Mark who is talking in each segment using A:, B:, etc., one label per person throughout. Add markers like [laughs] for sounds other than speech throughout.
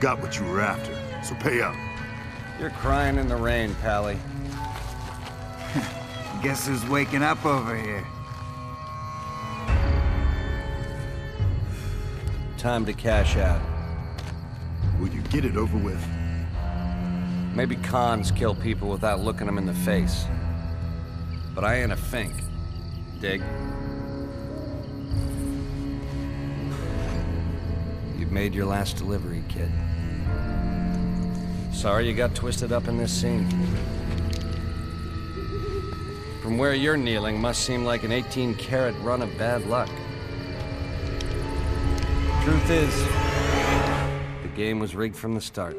A: got what you were after, so pay up.
B: You're crying in the rain, Pally. [laughs]
C: Guess who's waking up over here?
B: Time to cash out.
A: Will you get it over with?
B: Maybe cons kill people without looking them in the face. But I ain't a fink. Dig? You've made your last delivery, kid. Sorry you got twisted up in this scene. From where you're kneeling must seem like an 18-carat run of bad luck. Truth is, the game was rigged from the start.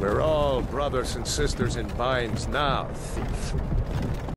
D: We're all brothers and sisters in binds now, thief.